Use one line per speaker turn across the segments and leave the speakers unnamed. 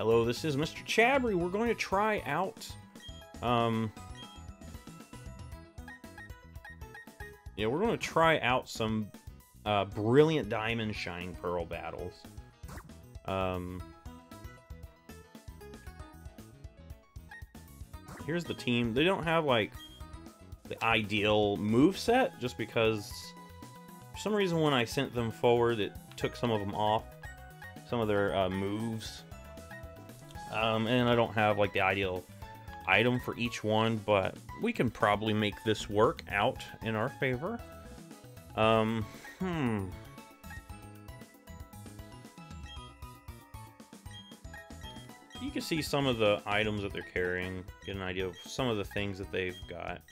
Hello, this is Mr. Chabry. We're going to try out, um, yeah, we're going to try out some uh, Brilliant Diamond Shining Pearl battles. Um, here's the team. They don't have, like, the ideal move set, just because for some reason when I sent them forward, it took some of them off, some of their uh, moves. Um, and I don't have like the ideal item for each one, but we can probably make this work out in our favor. Um, hmm. You can see some of the items that they're carrying, get an idea of some of the things that they've got.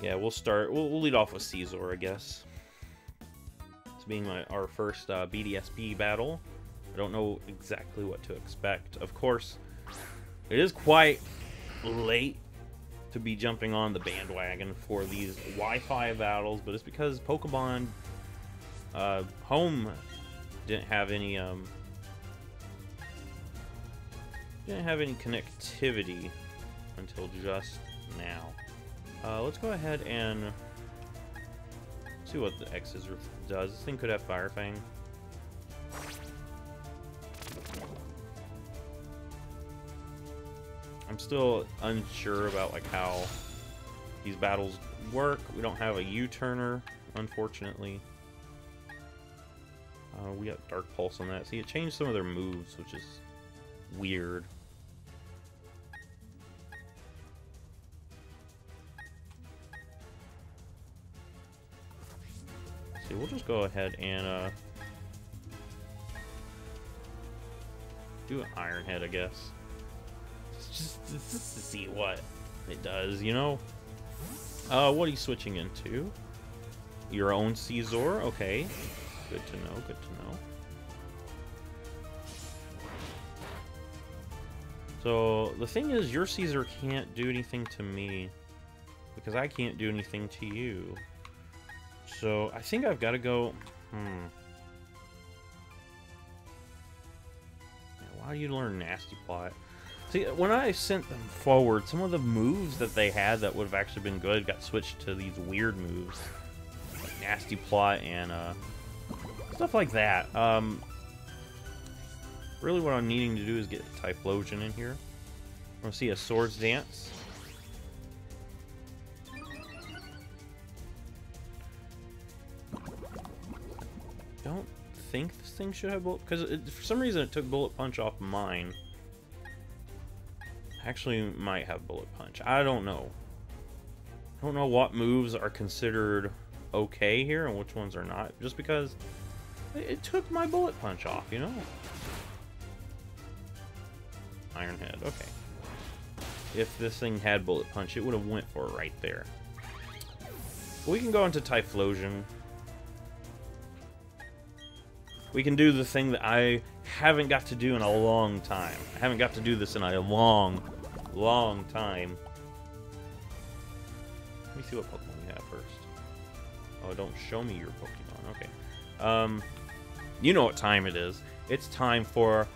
Yeah, we'll start. We'll, we'll lead off with Scizor, I guess being my, our first uh, BDSP battle. I don't know exactly what to expect. Of course, it is quite late to be jumping on the bandwagon for these Wi-Fi battles, but it's because Pokemon uh, Home didn't have any um, didn't have any connectivity until just now. Uh, let's go ahead and see what the X's does. This thing could have Fire Fang. I'm still unsure about like how these battles work. We don't have a U-turner, unfortunately. Uh, we got Dark Pulse on that. See, it changed some of their moves, which is weird. Go ahead and uh, do an Iron Head, I guess. Just, just, just to see what it does, you know? Uh, what are you switching into? Your own Scizor? Okay. Good to know, good to know. So, the thing is, your Scizor can't do anything to me. Because I can't do anything to you. So, I think I've got to go... Hmm. Why do you learn Nasty Plot? See, when I sent them forward, some of the moves that they had that would have actually been good got switched to these weird moves. Like Nasty Plot and uh, stuff like that. Um, really what I'm needing to do is get Typhlosion in here. I want to see a Swords Dance. I don't think this thing should have bullet because for some reason it took bullet punch off mine. Actually, might have bullet punch. I don't know. I don't know what moves are considered okay here and which ones are not. Just because it took my bullet punch off, you know. Iron Head. Okay. If this thing had bullet punch, it would have went for it right there. We can go into Typhlosion. We can do the thing that I haven't got to do in a long time. I haven't got to do this in a long, long time. Let me see what Pokemon we have first. Oh, don't show me your Pokemon. Okay. Um, you know what time it is. It's time for...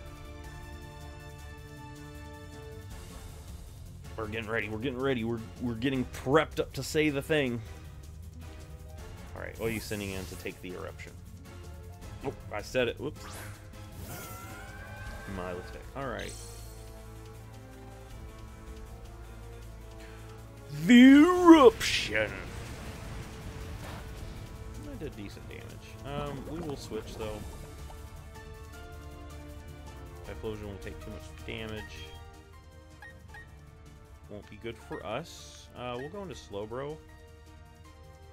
We're getting ready. We're getting ready. We're, we're getting prepped up to say the thing. Alright, what are you sending in to take the eruption? Oh, I said it. Whoops. My mistake. Alright. The eruption! I did decent damage. Um, we will switch though. Typhlosion will take too much damage. Won't be good for us. Uh, we'll go into Slowbro.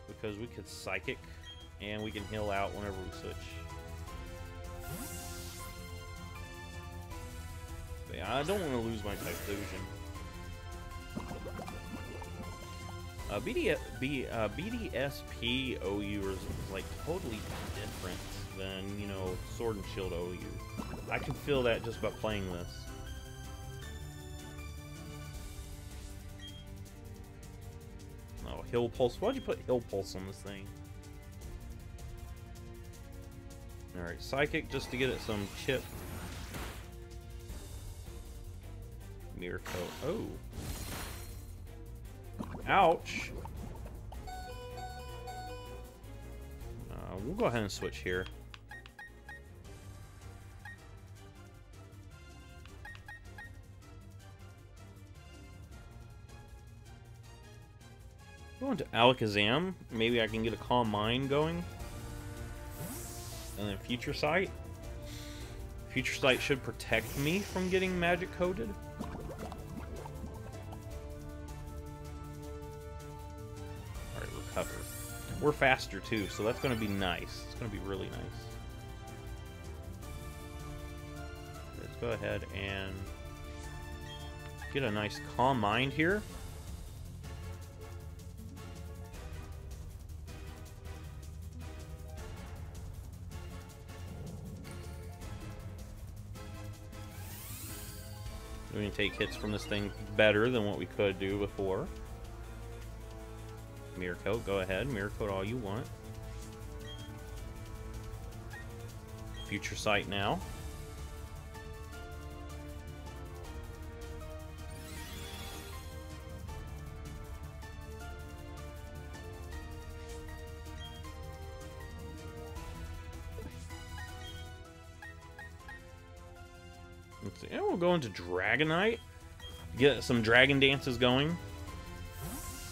Because we could Psychic. And we can heal out whenever we switch. I don't want to lose my Typhlosion. Uh, BD, B, uh, BDSP OU is like totally different than, you know, Sword and Shield OU. I can feel that just by playing this. Oh, Heal Pulse. Why'd you put Heal Pulse on this thing? Alright, Psychic just to get it some chip. Coat. Oh. Ouch. Uh, we'll go ahead and switch here. Going to Alakazam. Maybe I can get a Calm Mind going. And then Future Sight. Future Sight should protect me from getting magic coated. We're faster too, so that's going to be nice. It's going to be really nice. Let's go ahead and get a nice calm mind here. We can take hits from this thing better than what we could do before. Mirror coat, go ahead. Mirror coat all you want. Future sight now. Let's see. Yeah, we'll go into Dragonite. Get some dragon dances going.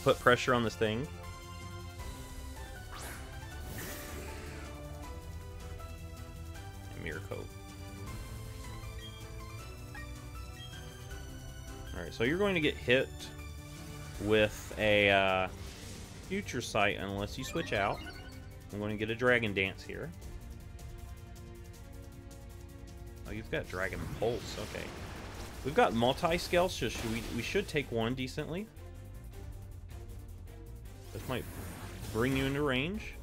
Put pressure on this thing. So you're going to get hit with a uh, future sight unless you switch out. I'm going to get a dragon dance here. Oh, you've got Dragon Pulse. Okay. We've got multi-scale, so should we, we should take one decently. This might bring you into range.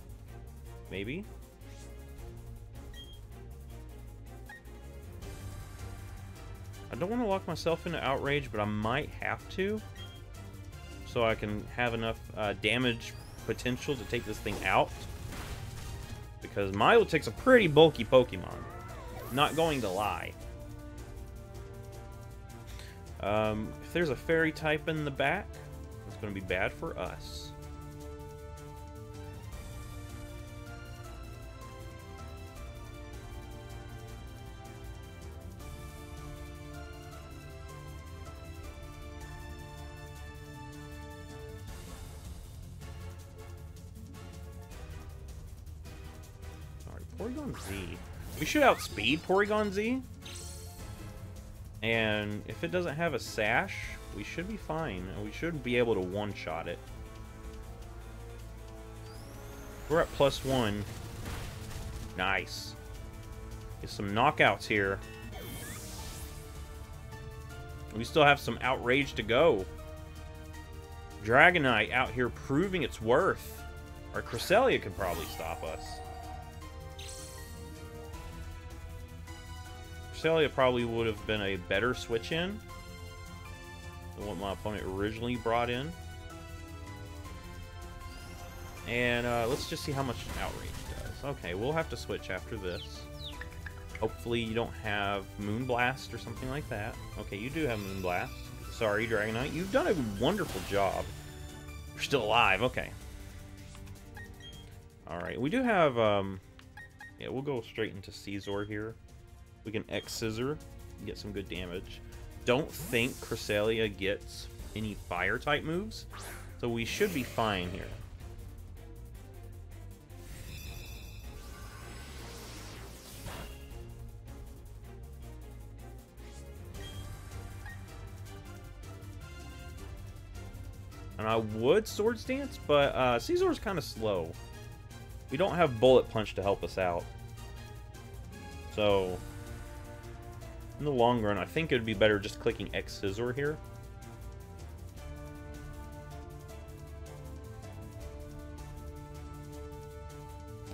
Maybe. I don't want to lock myself into Outrage, but I might have to. So I can have enough uh, damage potential to take this thing out. Because Milotic's a pretty bulky Pokemon. Not going to lie. Um, if there's a fairy type in the back, it's going to be bad for us. Porygon Z. We should outspeed Porygon Z. And if it doesn't have a sash, we should be fine. And we should be able to one-shot it. We're at plus one. Nice. Get some knockouts here. We still have some outrage to go. Dragonite out here proving its worth. Our Cresselia could probably stop us. Cresselia probably would have been a better switch in than what my opponent originally brought in. And uh, let's just see how much outrage does. Okay, we'll have to switch after this. Hopefully you don't have Moonblast or something like that. Okay, you do have Moonblast. Sorry, Dragonite. You've done a wonderful job. You're still alive. Okay. Alright, we do have... Um, yeah, we'll go straight into Scizor here. We can X-Scissor, get some good damage. Don't think Cresselia gets any Fire-type moves, so we should be fine here. And I would Swords Dance, but uh, Scizor's kind of slow. We don't have Bullet Punch to help us out. So, in the long run, I think it would be better just clicking X-Scissor here.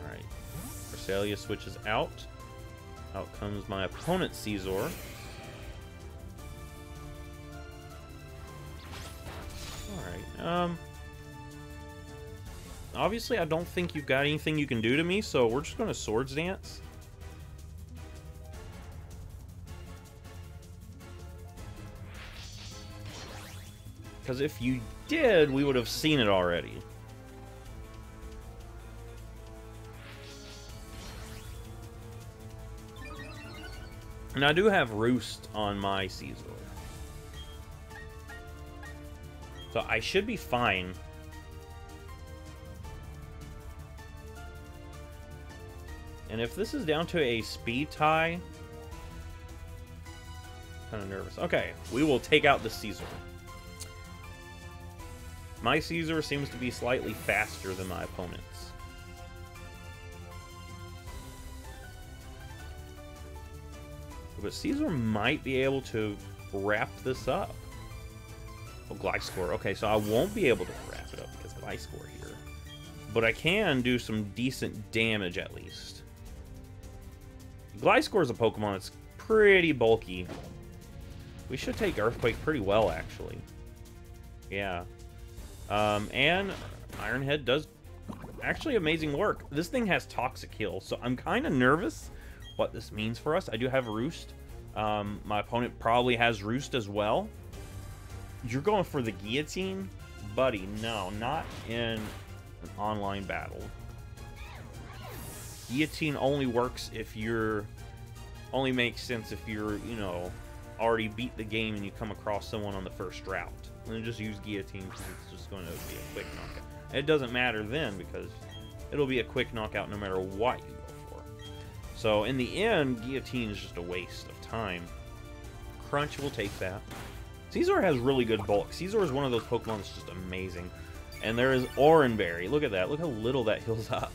Alright. Cresselia switches out. Out comes my opponent, Scizor. Alright, um... Obviously, I don't think you've got anything you can do to me, so we're just going to Swords Dance. Because if you did, we would have seen it already. And I do have Roost on my Scizor. So I should be fine. And if this is down to a speed tie... Kind of nervous. Okay, we will take out the Scizor. My Scizor seems to be slightly faster than my opponent's. But Scizor might be able to wrap this up. Oh, Gliscor. Okay, so I won't be able to wrap it up because of Gliscor here. But I can do some decent damage at least. Gliscor is a Pokemon that's pretty bulky. We should take Earthquake pretty well, actually. Yeah. Um, and Ironhead does actually amazing work. This thing has Toxic Heal, so I'm kind of nervous what this means for us. I do have Roost. Um, my opponent probably has Roost as well. You're going for the Guillotine? Buddy, no, not in an online battle. Guillotine only works if you're... Only makes sense if you're, you know, already beat the game and you come across someone on the first route. And just use Guillotine because it's just going to be a quick knockout. And it doesn't matter then because it'll be a quick knockout no matter what you go for. so in the end, Guillotine is just a waste of time. Crunch will take that. Scizor has really good bulk. Scizor is one of those Pokemon that's just amazing. And there is Oranberry. Look at that. Look how little that heals up.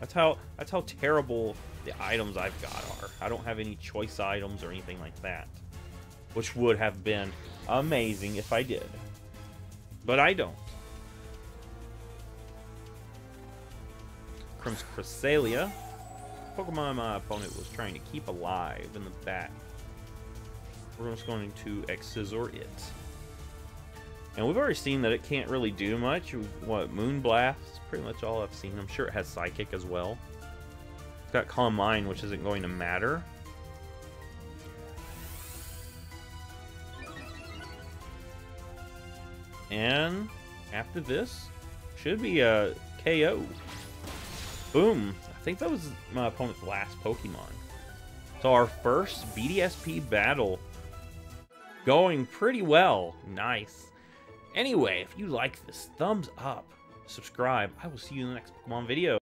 That's how that's how terrible the items I've got are. I don't have any choice items or anything like that. Which would have been amazing if I did. But I don't. Crimson Cresselia. Pokemon my opponent was trying to keep alive in the back. We're just going to X-Scissor it. And we've already seen that it can't really do much. What, Moonblast is pretty much all I've seen. I'm sure it has Psychic as well. It's got Calm Mind, which isn't going to matter. And after this, should be a KO. Boom I think that was my opponent's last Pokemon. So our first BDSP battle going pretty well. Nice. Anyway, if you like this, thumbs up, subscribe. I will see you in the next Pokemon video.